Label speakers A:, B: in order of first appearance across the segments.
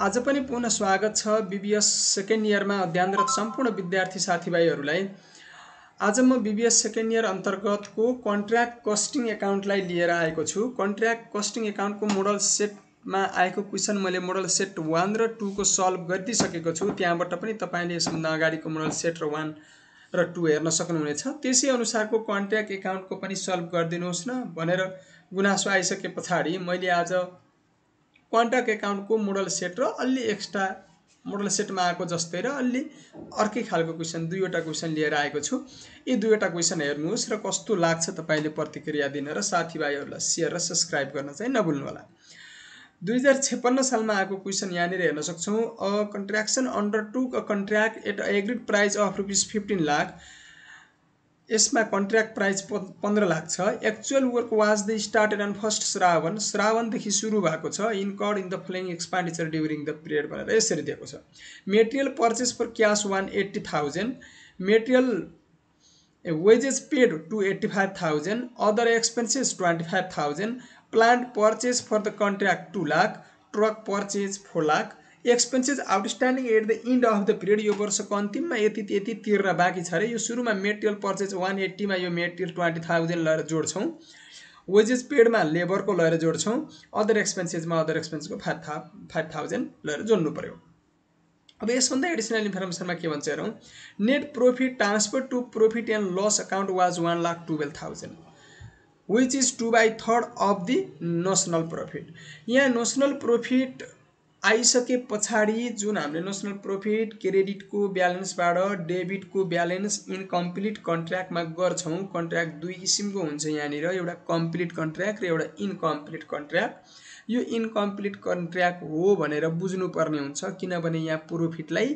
A: आज पनि पुनः स्वागत छ बिबिएस सेकेन्ड इयरमा अध्ययनरत सम्पूर्ण विद्यार्थी साथीभाइहरूलाई। आज म बिबिएस सेकेन्ड इयर अन्तर्गतको कन्ट्र्याक्ट कस्टिङ एकाउन्टलाई लिएर आएको छु। कन्ट्र्याक्ट कस्टिङ एकाउन्टको मोडल सेटमा आएको क्वेसन मैले मोडल सेट वान र टूको सल्भ गरिदिइसकेको छु। त्यहाँबाट पनि तपाईँले यसभन्दा अगाडिको मोडल सेट र वान र टू हेर्न सक्नुहुनेछ। त्यसै अनुसारको कन्ट्र्याक्ट एकाउन्टको पनि सल्भ गरिदिनुहोस् न भनेर गुनासो आइसके पछाडि मैले आज क्वान्टाक एकाउन्टको मोडल सेट र अलि एक्स्ट्रा मोडल सेटमा आएको जस्तै र अलि अर्कै खालको क्वेसन दुईवटा क्वेसन लिएर आएको छु। यी दुईवटा क्वेसन हेर्नुहोस् र कस्तो लाग्छ तपाईँले प्रतिक्रिया दिन र साथीभाइहरूलाई सेयर र सब्सक्राइब गर्न चाहिँ नभुल्नुहोला। दुई हजार छप्पन्न सालमा आएको क्वेसन यहाँनिर हेर्न सक्छौँ। A contraction undertook a contract at agreed price of rupees fifteen lakh यसमा कन्ट्र्याक्ट प्राइस पन्ध्र लाख छ। Actual work was the started on first Shrawan श्रावणदेखि सुरु भएको छ। Incurred in the following expenditure during the period भनेर यसरी दिएको छ। Material purchase for cash one eighty thousand material wages paid two eighty five thousand other expenses twenty five thousand plant purchase for the contract two lakh truck purchase four lakh expenses outstanding at the end of the period यो वर्षको अन्तिममा यति यति तिर्न बाँकी छ अरे यो सुरुमा मेटेरियल पर्चेज वान एट्टीमा यो मेटेरियल ट्वेन्टी थाउजन्ड लगेर जोड्छौँ। वेजेस पेडमा लेबरको लगेर जोड्छौँ। अदर एक्सपेन्सेसमा अदर एक्सपेन्सको फाइभ था फाइभ थाउजन्ड लगेर जोड्नु पऱ्यो अब यसभन्दा एडिसनल इन्फर्मेसनमा के भन्छ हेरौँ। Net profit transfer to profit and loss account was one lakh twelve thousand which is two by third of the notional profit यहाँ नोसनल प्रफिट आइसके पछाडि जुन हामीले नेसनल प्रोफिट क्रेडिटको ब्यालेन्सबाट डेबिटको ब्यालेन्स इनकम्प्लिट कन्ट्र्याक्टमा गर्छौँ। कन्ट्र्याक्ट दुई किसिमको हुन्छ यहाँनिर। एउटा कम्प्लिट कन्ट्र्याक्ट र एउटा इनकम्प्लिट कन्ट्र्याक्ट यो इनकम्प्लिट कन्ट्र्याक्ट हो भनेर बुझ्नुपर्ने हुन्छ किनभने यहाँ प्रोफिटलाई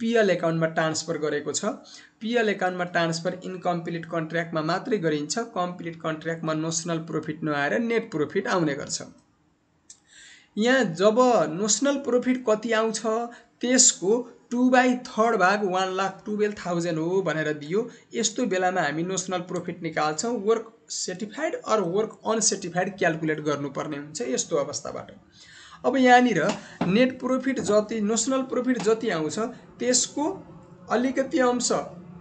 A: पिएल एकाउन्टमा ट्रान्सफर गरेको छ। पिएल एकाउन्टमा ट्रान्सफर इनकम्प्लिट कन्ट्र्याक्टमा मात्रै गरिन्छ। कम्प्लिट कन्ट्र्याक्टमा नोसनल प्रोफिट नआएर नेट प्रोफिट आउने गर्छ। यहाँ जब नोसनल प्रोफिट कति आउँछ त्यसको टु बाई थर्ड भाग वान लाख टुवेल्भ थाउजन्ड हो भनेर दियो। यस्तो बेलामा हामी नोसनल प्रोफिट निकाल्छौँ। Work certified or work uncertified calculate गर्नुपर्ने हुन्छ यस्तो अवस्थाबाट। अब यहाँनिर नेट प्रोफिट जति नोसनल प्रोफिट जति आउँछ त्यसको अलिकति अंश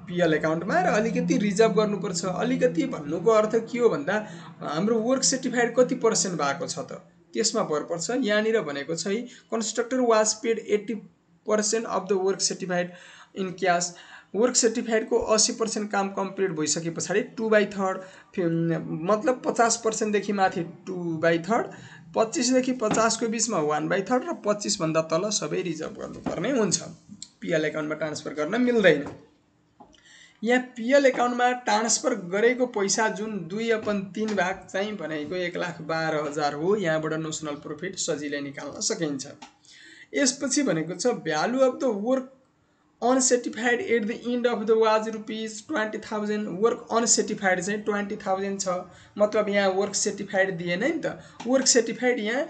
A: पिएल एकाउन्टमा र अलिकति रिजर्भ गर्नुपर्छ। अलिकति भन्नुको अर्थ के हो भन्दा हाम्रो वर्क सर्टिफाइड कति पर्सेन्ट भएको छ त? त्यसमा भर पर्छ। यहाँनिर भनेको छ है constructor was paid eighty percent of the work certified in cash work सर्टिफाइडको अस्सी पर्सेन्ट काम कम्प्लिट भइसके पछाडि टु बाई थर्ड मतलब पचास पर्सेन्टदेखि माथि टु बाई थर्ड पच्चिसदेखि पचासको बिचमा वान बाई थर्ड र पच्चिसभन्दा तल सबै रिजर्भ गर्नुपर्ने हुन्छ। पिएल एकाउन्टमा ट्रान्सफर गर्न मिल्दैन। यहाँ पिएल एकाउन्टमा ट्रान्सफर गरेको पैसा जुन दुई अपन तिन भाग चाहिँ भनेको एक लाख बाह्र हजार हो यहाँबाट नोसनल प्रफिट सजिलै निकाल्न सकिन्छ। यसपछि भनेको छ value of the work uncertified at the end of the was rupees twenty thousand work uncertified चाहिँ ट्वेन्टी थाउजन्ड छ. मतलब यहाँ वर्क सेटिफाइड दिएन नि त। वर्क सेटिफाइड यहाँ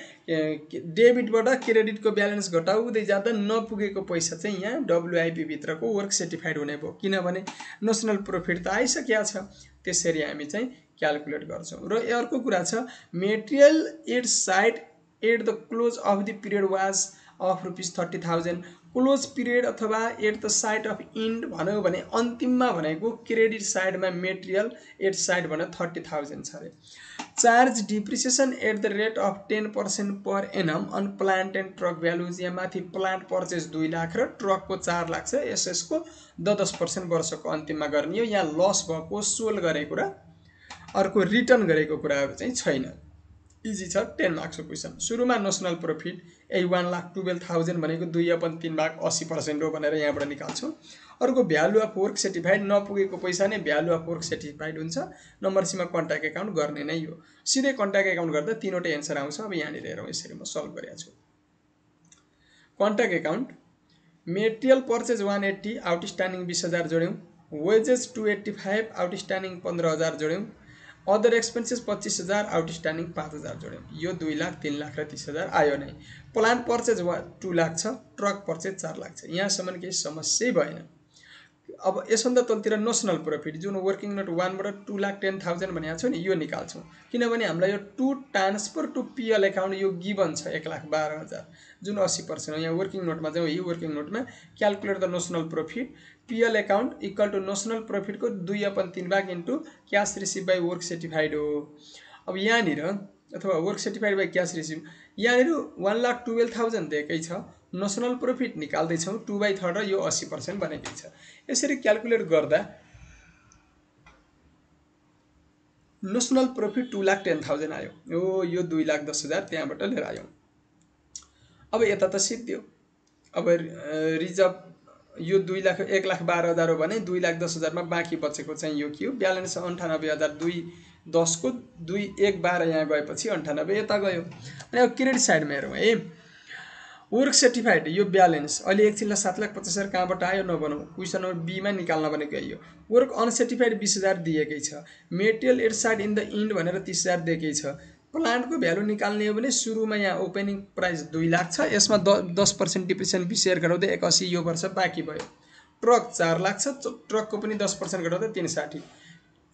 A: डेबिटबाट क्रेडिटको ब्यालेन्स घटाउँदै जाँदा नपुगेको पैसा चाहिँ यहाँ डब्लुआइपीभित्रको वर्क सेटिफाइड हुने भयो। किनभने नेसनल प्रफिट त आइसकेको छ। त्यसरी हामी चाहिँ क्यालकुलेट गर्छौँ। र अर्को कुरा छ material at site at the close of the period was of rupees thirty thousand close period अथवा at the site of end भन्यो भने अन्तिममा भनेको क्रेडिट साइडमा मेटेरियल एट साइड भन्यो थर्टी थाउजन्ड छ अरे। Charge depreciation at the rate of ten percent per annum on plant and truck values यहाँ माथि प्लान्ट पर्चेस दुई लाख र ट्रकको चार लाख छ यसको द दस पर्सेन्ट वर्षको अन्तिममा गर्ने हो। यहाँ लस भएको सोल गरेको र अर्को रिटर्न गरेको कुराहरू चाहिँ छैन। इजी छ टेन मार्क्सको क्वेसन सुरुमा notional profit a one lakh twelve thousand भनेको दुई अपन तिन लाख अस्सी पर्सेन्ट हो भनेर यहाँबाट निकाल्छौँ। अर्को भ्यालु अफ वर्क सर्टिफाइड नपुगेको पैसा नै भ्यालु अफ वर्क सर्टिफाइड हुन्छ। नम्बर सीमा कन्ट्याक्ट एकाउन्ट गर्ने नै हो। सिधै कन्ट्याक्ट एकाउन्ट गर्दा तिनवटै एन्सर आउँछ। अब यहाँनिर हेरौँ यसरी म सल्भ गरेको छु। Contract account material purchase one eighty outstanding बिस हजार जोड्यौँ। Wages two eighty five outstanding पन्ध्र हजार जोड्यौँ। अदर एक्सपेन्सेस पच्चिस हजार आउटस्ट्यान्डिङ पाँच हजार जोड्यौँ। यो दुई लाख तिन लाख र तिस हजार आयो नै। प्लान पर्चेज वा टु लाख छ ट्रक पर्चेज चार लाख छ। यहाँसम्म केही समस्या भएन। अब यसभन्दा तलतिर नोसनल प्रफिट जुन वर्किङ नोट वानबाट टू लाख टेन थाउजन्ड भनेको छ नि यो निकाल्छौँ। किनभने हामीलाई यो to transfer to PL account यो गिभन छ एक लाख बाह्र हजार। जुन अस्सी पर्सेन्ट हो यहाँ वर्किङ नोटमा चाहिँ यो working नोटमा calculate the notional profit PL account equal to notional प्रफिटको दुई अपन तिन भाग into cash receive by work certified हो। अब यहाँनिर अथवा work certified by cash receive यहाँनिर वान लाख टुवेल्भ थाउजन्ड दिएकै छ नोसनल प्रफिट निकाल्दैछौँ टु बाई थर्ड र यो अस्सी पर्सेन्ट बनेकै छ। यसरी क्यालकुलेट गर्दा notional profit two lakh ten thousand आयो। यो यो दुई लाख दस हजार त्यहाँबाट लिएर आयौँ। अब यता त सिद्धियो। अब रिजर्भ यो दुई लाख एक लाख बाह्र हजार हो भने दुई लाख दस हजारमा बाँकी बचेको चाहिँ यो के हो? ब्यालेन्स अन्ठानब्बे हजार दुई दसको दुई एक बाह्र यहाँ गएपछि अन्ठानब्बे यता गयो। अनि अब क्रेडिट साइडमा हेरौँ है। वर्क सर्टिफाइड यो ब्यालेन्स अहिले एकछिनलाई सात लाख पचास हजार कहाँबाट आयो नभनौँ क्वेसन नम्बर बीमा निकाल्न भनेको यो। वर्क अनसर्टिफाइड बिस हजार दिएकै छ। Material at site in the end भनेर तिस हजार दिएकै छ। प्लान्टको भ्यालु निकाल्ने हो भने सुरुमा यहाँ ओपनिङ प्राइस दुई लाख छ यसमा द दस पर्सेन्ट डिप्रेसन बिसेयर घटाउँदै एकासी यो वर्ष बाँकी भयो। ट्रक चार लाख छ ट्रकको पनि दस पर्सेन्ट घटाउँदै तिन साठी।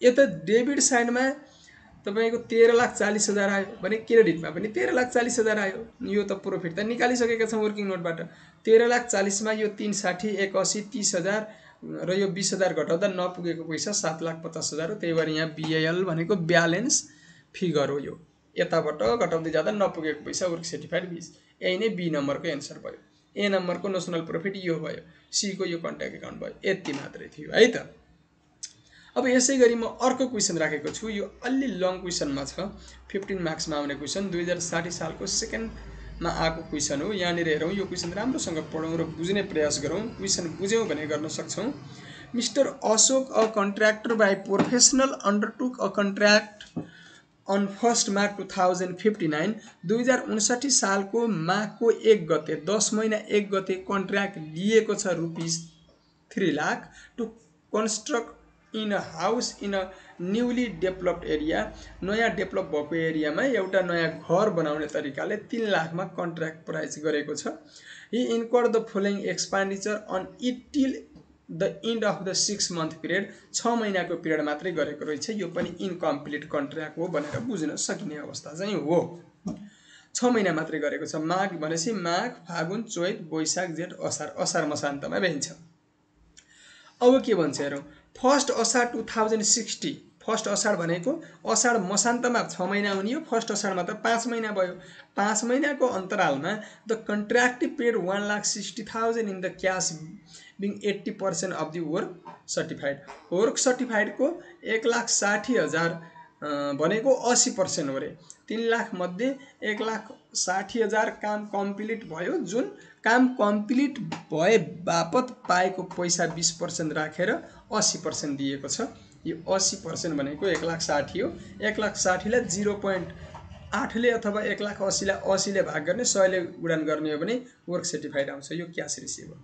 A: यता डेबिट साइडमा तपाईँको तेह्र लाख चालिस हजार आयो भने क्रेडिटमा पनि तेह्र लाख चालिस हजार आयो। यो त प्रोफिट त निकालिसकेका छौँ वर्किङ नोटबाट तेह्र लाख चालिसमा यो तिन साठी एक असी तिस हजार र यो बिस हजार घटाउँदा नपुगेको पैसा सात लाख पचास हजार हो। त्यही भएर यहाँ बिएल भनेको ब्यालेन्स फिगर हो यो। यताबाट घटाउँदै जाँदा नपुगेको पैसा वर्क सर्टिफाइड बिस यही नै बी नम्बरको एन्सर भयो। ए नम्बरको नेसनल प्रफिट यो भयो। सीको यो कन्ट्याक्ट एकाउन्ट भयो। यति मात्रै थियो है त? अब यसै गरी म अर्को क्वेसन राखेको छु। यो अलि लङ क्वेसनमा छ। फिफ्टिन मार्क्समा आउने क्वेसन दुई हजार साठी सालको सेकेन्डमा आएको क्वेसन हो। यहाँनिर हेरौँ यो क्वेसन राम्रोसँग पढौँ र बुझ्ने प्रयास गरौँ। क्वेसन बुझ्यौँ भने गर्न सक्छौँ। Mister Ashok a contractor by professional undertook a contract on first March two thousand fifty nine दुई हजार उन्साठी सालको माघको एक गते दस महिना एक गते कन्ट्र्याक्ट लिएको छ rupees three lakh to construct in a house in a newly developed area. नयाँ डेभलप भएको एरियामा एउटा नयाँ घर बनाउने तरिकाले तिन लाखमा कन्ट्र्याक्ट प्राइस गरेको छ। He incur the following expenditure on it till the end of the six month period छ महिनाको पिरियड मात्रै गरेको रहेछ। यो पनि इन्कम्प्लिट कन्ट्र्याक्ट हो भनेर बुझ्न सकिने अवस्था चाहिँ हो। छ महिना मात्रै गरेको छ। माघ भनेपछि माघ फागुन चैत वैशाख जेठ असार। असार मसान्तमा भइन्छ अब के भन्छ हेरौँ। फर्स्ट असार टु थाउजन्ड सिक्सटी फर्स्ट असार भनेको असार मसान्तमा छ महिना हुने हो फर्स्ट असारमा त पाँच महिना भयो। पाँच महिनाको अन्तरालमा the contractee paid one lakh sixty thousand in the cash being eighty percent of the work certified. Work सर्टिफाइडको एक लाख साठी हजार भनेको असी पर्सेन्ट हो अरे तिन लाखमध्ये एक लाख साठी हजार काम कम्प्लिट भयो जुन काम कम्प्लिट भए बापत पाएको पैसा बिस पर्सेन्ट राखेर असी पर्सेन्ट दिएको छ। यो असी पर्सेन्ट भनेको एक लाख साठी हो। एक लाख साठीलाई जिरो पोइन्ट आठले अथवा एक लाख असीलाई असीले भाग गर्ने सयले उडान गर्ने हो भने वर्क सर्टिफाइड आउँछ। यो क्यास रिसिभ हो।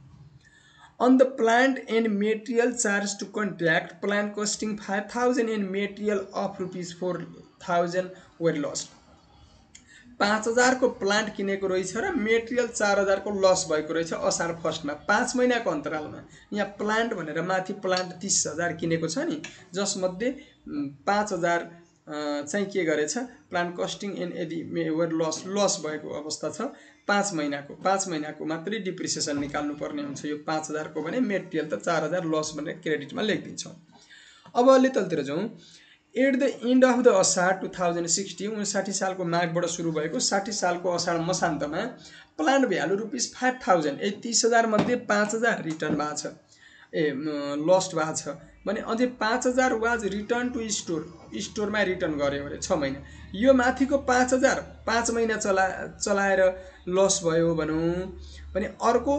A: On the plant and material charge to contract plant costing five thousand and material of rupees four thousand were lost पाँच हजारको प्लान्ट किनेको रहेछ र मेटेरियल चार हजारको लस भएको रहेछ असार फर्स्टमा। पाँच महिनाको अन्तरालमा यहाँ प्लान्ट भनेर माथि प्लान्ट तिस हजार किनेको छ नि। जसमध्ये पाँच हजार चाहिँ के गरेछ? प्लान्ट कस्टिङ एन्ड यदि वेयर लस लस भएको अवस्था छ। पाँच महिनाको पाँच महिनाको मात्रै डिप्रिसिएसन निकाल्नु पर्ने हुन्छ यो पाँच हजारको भने मेटेरियल त चार हजार लस भनेर क्रेडिटमा लेखिदिन्छौँ। अब अलि तलतिर जाउँ। At the end of the Asar two thousand sixty उन्साठी सालको माघबाट सुरु भएको साठी सालको Asar मसान्तमा plant value rupees five thousand a तिस हजारमध्ये पाँच हजार रिटर्न भएको छ। ए लस्ट भएको छ। भने अझै पाँच हजार वाज रिटर्न टु स्टोर स्टोरमा रिटर्न गऱ्यो अरे छ महिना। यो माथिको पाँच हजार पाँच महिना चला चलाएर लस भयो भनौँ। भने अर्को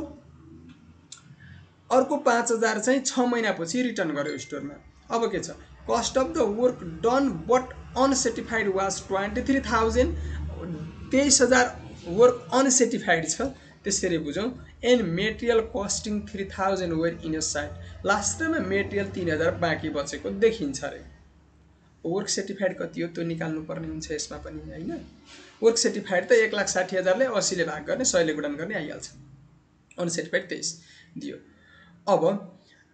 A: अर्को पाँच हजार चाहिँ छ महिनापछि रिटर्न गर्यो स्टोरमा अब के छ? Cost of the work done but uncertified was twenty three thousand तेइस हजार वर्क अनसेटिफाइड छ त्यसरी बुझौँ and material costing three thousand were in a side लास्टमा मेटेरियल तिन हजार बाँकी बचेको देखिन्छ अरे। वर्क सर्टिफाइड कति हो त्यो निकाल्नु पर्ने हुन्छ यसमा पनि होइन? वर्क सर्टिफाइड त एक लाख साठी हजारले असीले भाग गर्ने सयले गुडान गर्ने आइहाल्छ। अनसेटिफाइड तेइस दियो। अब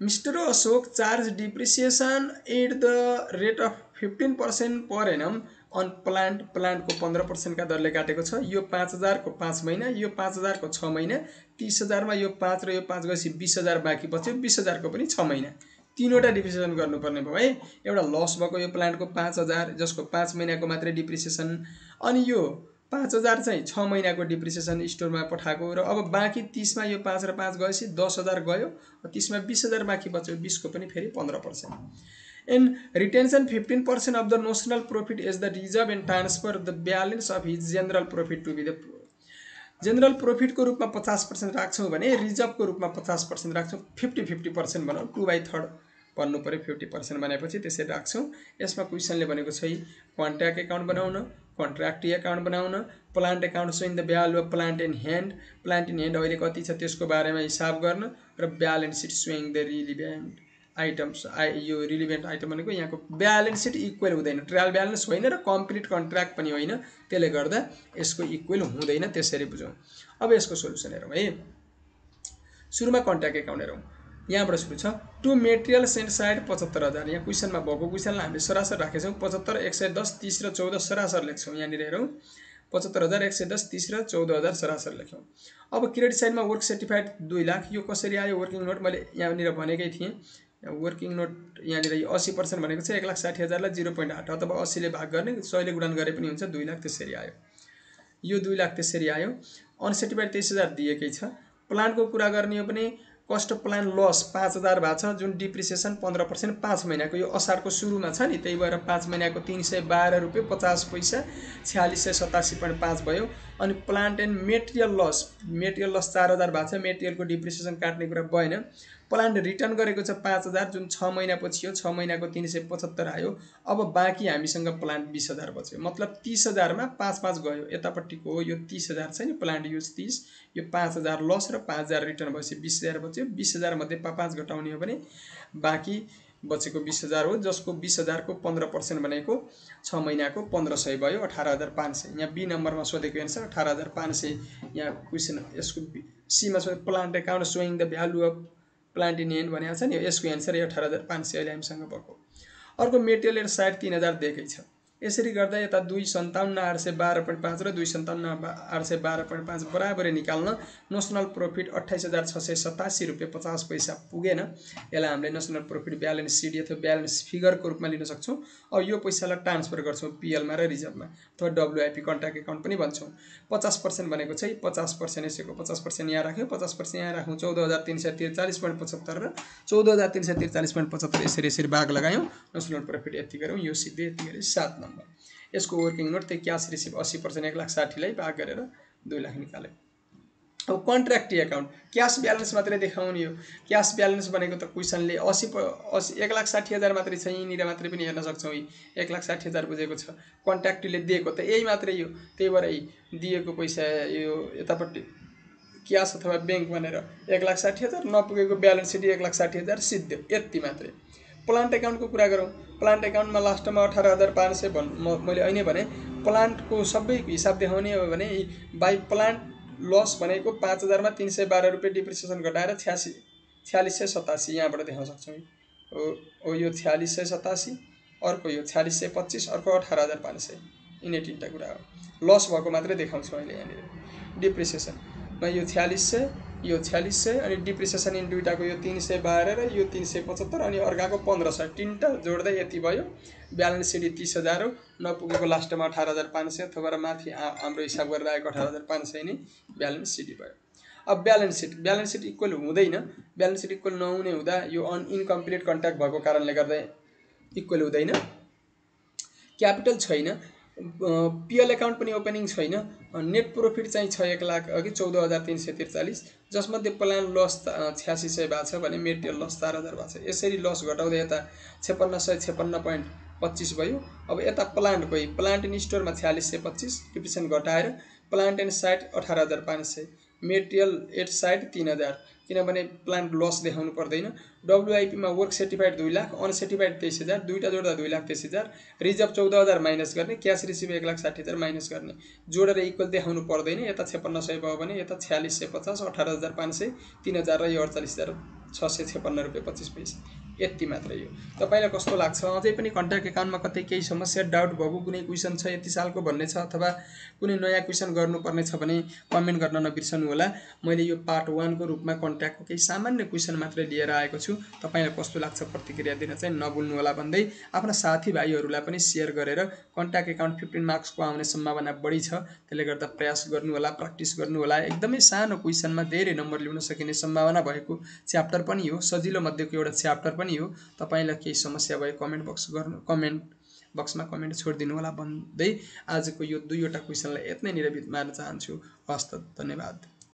A: mister Ashok charge depreciation at the rate of fifteen percent per annum on plant प्लान्टको पन्ध्र पर्सेन्टका दरले काटेको छ। यो पाँच हजारको पाँच महिना यो पाँच हजारको छ महिना तिस हजारमा यो पाँच र यो पाँच गएपछि बिस हजार बाँकी बच्यो बिस हजारको पनि छ महिना। तिनवटा डिप्रिसिएसन गर्नुपर्ने भयो है। एउटा लस भएको यो प्लान्टको पाँच हजार जसको पाँच महिनाको मात्रै डिप्रिसिएसन। अनि यो पाँच हजार चाहिँ छ महिनाको डिप्रिसिएसन स्टोरमा पठाएको र अब बाँकी तिसमा यो पाँच र पाँच गएपछि दस हजार गयो तिसमा बिस हजार बाँकी बच्यो बिसको पनि फेरि पन्ध्र percent and retention fifteen percent of the notional profit is the reserve and transfer the balance of his general profit to be the general प्रफिटको रूपमा पचास पर्सेन्ट राख्छौँ भने रिजर्भको रूपमा पचास पर्सेन्ट राख्छौँ फिफ्टी फिफ्टी पर्सेन्ट भनौँ टु बाई थर्ड भन्नु पऱ्यो फिफ्टी पर्सेन्ट भनेपछि त्यसरी राख्छौँ। यसमा क्वेसनले भनेको छ कन्ट्याक्ट एकाउन्ट बनाउन कन्ट्र्याक्टी एकाउन्ट बनाउन plant account showing the value of plant in hand plant in hand अहिले कति छ त्यसको बारेमा हिसाब गर्न र balance sheet showing the relevant items I यो रिलिभेन्ट आइटम भनेको यहाँको ब्यालेन्स सिट इक्वेल हुँदैन। ट्रायल ब्यालेन्स होइन र कम्प्लिट कन्ट्र्याक्ट पनि होइन त्यसले गर्दा यसको इक्वेल हुँदैन त्यसरी बुझौँ। अब यसको सोल्युसन हेरौँ है। सुरुमा कन्ट्याक्ट एकाउन्ट हेरौँ। यहाँबाट सुरु छ। टु मेटेरियल सेन्ट साइड पचहत्तर हजार। यहाँ क्वेसनमा भएको क्वेसनलाई हामीले सरासर राखेछौँ पचहत्तर एक सय दस तिस र चौध सरासर लेख्छौँ। यहाँनिर हेरौँ। पचहत्तर हजार एक सय दस तिस र चौध हजार सरासर लेख्यौँ। अब क्रेडिट साइडमा वर्क सर्टिफाइड दुई लाख। यो कसरी आयो? वर्किङ नोट मैले यहाँनिर भनेकै थिएँ। वर्किङ नोट यहाँनिर असी पर्सेन्ट भनेको चाहिँ एक लाख साठी हजारलाई जिरो पोइन्ट आठ अथवा असीले भाग गर्ने सयले गुडान गरे पनि हुन्छ। दुई लाख त्यसरी आयो। यो दुई लाख त्यसरी आयो। अनसर्टिफाइड तेइस हजार दिएकै छ। प्लान्टको कुरा गर्ने हो भने कस्ट प्लान लस पाँच हजार भएको छ जुन डिप्रिसिएसन पन्ध्र पर्सेन्ट पाँच महिनाको। यो असारको सुरुमा छ नि त्यही भएर पाँच महिनाको तिन सय बाह्र रुपियाँ पचास पैसा छ्यालिस सय सतासी पोइन्ट पाँच भयो। अनि plant and material loss material loss चार हजार भएको छ मेटेरियलको डिप्रिसिएसन काट्ने कुरा भएन। प्लान्ट रिटर्न गरेको छ पाँच हजार जुन छ महिनापछि हो छ महिनाको तिन सय पचहत्तर आयो। अब बाँकी हामीसँग प्लान्ट बिस हजार बच्यो। मतलब तिस हजारमा पाँच पाँच गयो। यतापट्टिको हो यो तिस हजार छ नि प्लान्ट युज तिस यो पाँच हजार लस र पाँच हजार रिटर्न भएपछि बिस हजार बच्यो। बिस हजारमध्ये पाँच घटाउने हो भने बाँकी बचेको बिस हजार हो जसको बिस हजारको पन्ध्र पर्सेन्ट भनेको छ महिनाको पन्ध्र सय भयो अठार हजार पाँच सय। यहाँ बी नम्बरमा सोधेको एन्सर अठार हजार पाँच सय यहाँ क्वेसन यसको सीमा सोधे plant account showing the value of plant in hand भनेको छ नि यसको एन्सर अठार हजार पाँच सय अहिले हामीसँग भएको अर्को मेटेरियल साइड तिन हजार दिएकै छ। यसरी गर्दा यता दुई सन्ताउन्न आठ सय बाह्र पोइन्ट पाँच र दुई सन्ताउन्न आठ सय बाह्र पोइन्ट पाँच बराबरी निकाल्न नेसनल प्रफिट अठाइस हजार छ सय सतासी रुपियाँ पचास पैसा पुगेन। यसलाई हामीले नेसनल प्रफिट ब्यालेन्स सिडी अथवा ब्यालेन्स फिगरको रूपमा लिन सक्छौँ। अब यो पैसालाई ट्रान्सफर गर्छौँ पिएलमा र रिजर्भमा अथवा डब्लुआइपी कन्ट्याक्ट एकाउन्ट पनि भन्छौँ। पचास पर्सेन्ट भनेको चाहिँ पचास पर्सेन्ट यसको पचास पर्सेन्ट यहाँ राख्यौँ। पचास पर्सेन्ट यहाँ राख्यौँ। चौध हजार तिन सय त्रिचालिस पोइन्ट पचहत्तर र चौध हजार तिन सय त्रिचालिस पोइन्ट पचहत्तर यसरी यसरी भाग लगायौँ। नेसनल प्रफिट यति गऱ्यौँ यो सिधै यति गरे सात नम्बर यसको वर्किङ नोट त्यही क्यास रिसिभ अस्सी पर्सेन्ट एक लाख साठीलाई भाग गरेर दुई लाख निकाल्यो अब कन्ट्र्याक्टी एकाउन्ट क्यास ब्यालेन्स मात्रै देखाउने हो। क्यास ब्यालेन्स भनेको त क्वेसनले असी असी एक लाख साठी हजार मात्रै छ यहीँनिर मात्रै पनि हेर्न सक्छौँ एक लाख साठी हजार बुझेको छ। कन्ट्र्याक्टीले दिएको त यही मात्रै हो। त्यही भएर दिएको पैसा यो यतापट्टि क्यास अथवा ब्याङ्क भनेर एक लाख साठी हजार नपुगेको ब्यालेन्स सिट एक लाख साठी हजार सिद्धो यति मात्रै। प्लान्ट एकाउन्टको कुरा गरौँ। प्लान्ट एकाउन्टमा लास्टमा अठार हजार पाँच सय भन् मैले अहिले भने प्लान्टको सबै हिसाब देखाउने हो भने बाई प्लान्ट लस भनेको पाँच हजारमा तिन सय बाह्र रुपियाँ डिप्रिसिएसन घटाएर छ्यासी छ्यालिस सय सतासी यहाँबाट देखाउन सक्छौँ हो। हो यो छ्यालिस सय सतासी अर्को यो छ्यालिस सय पच्चिस अर्को अठार हजार पाँच सय। यिनै तिनवटा कुरा हो। लस भएको मात्रै देखाउँछु अहिले यहाँनिर। डिप्रिसिएसनमा यो छ्यालिस सय यो छ्यालिस सय अनि डिप्रिसिएसन इन दुइटाको यो तिन सय बाह्र र यो तिन सय पचहत्तर अनि अर्काको पन्ध्र सय। तिनवटा जोड्दै यति भयो। ब्यालेन्स सिडी तिस हजार हो। नपुगेको लास्टमा अठार हजार पाँच सय। अथवा माथि हाम्रो हिसाब गरेर आएको अठार हजार पाँच सय नै ब्यालेन्स सिडी भयो। अब balance sheet balance sheet equal हुँदैन। ब्यालेन्स सिट इक्वल नहुने हुँदा यो अन इन्कम्प्लिट कन्ट्याक्ट भएको कारणले गर्दा इक्वल हुँदैन। क्यापिटल छैन। पिएल एकाउन्ट पनि ओपनिङ छैन। नेट प्रफिट चाहिँ छ एक लाख अघि चौध हजार तिन सय त्रिचालिस जसमध्ये प्लान लस छ्यासी सय भएको छ भने मेटेरियल लस चार हजार भएको छ। यसरी लस घटाउँदै यता छेपन्न सय छेपन्न पोइन्ट पच्चिस भयो। अब यता प्लान्ट कोही प्लान्ट एन्ड स्टोरमा छ्यालिस सय पच्चिस डिप्रेसन घटाएर प्लान्ट एन्ड साइट अठार हजार पाँच सय। मेटेरियल एट साइड तिन हजार। किनभने प्लान्ट लस देखाउनु पर्दैन। डब्लुआइपीमा वर्क सर्टिफाइड दुई लाख अनसर्टिफाइड तेइस हजार दुईवटा जोड्दा दुई लाख तेइस हजार रिजर्भ चौध हजार माइनस गर्ने क्यास रिसिभ एक लाख साठी हजार माइनस गर्ने। जोडेर इक्वल देखाउनु पर्दैन यता छप्पन्न सय भयो भने यता छ्यालिस सय पचास अठार हजार पाँच सय तिन हजार र यो अडचालिस हजार छ सय छेपन्न रुपियाँ पच्चिस पैसा। यति मात्रै हो। तपाईँलाई कस्तो लाग्छ? अझै पनि कन्ट्याक्ट एकाउन्टमा कतै केही समस्या डाउट भएको कुनै क्वेसन छ यति सालको भन्ने छ अथवा कुनै नयाँ क्वेसन गर्नुपर्ने छ भने कमेन्ट गर्न नबिर्सनु होला। मैले यो पार्ट वानको रूपमा कन्ट्याक्टको केही सामान्य क्वेसन मात्रै लिएर आएको छु। तपाईँलाई कस्तो लाग्छ प्रतिक्रिया दिन चाहिँ नभुल्नु होला भन्दै आफ्ना साथीभाइहरूलाई पनि सेयर गरेर कन्ट्याक्ट एकाउन्ट फिफ्टिन मार्क्सको आउने सम्भावना बढी छ। त्यसले गर्दा प्रयास गर्नु होला प्र्याक्टिस गर्नु होला। एकदमै सानो क्वेसनमा धेरै नम्बर ल्याउन सकिने सम्भावना भएको च्याप्टर पनि हो। सजिलो मध्येको एउटा च्याप्टर पनि हो। तपाईँलाई केही समस्या भए कमेन्ट बक्स गर्नु कमेन्ट बक्समा कमेन्ट छोडिदिनु होला भन्दै आजको यो दुईवटा क्वेसनलाई यत्नै निरवित मार्न चाहन्छु। हस्त धन्यवाद।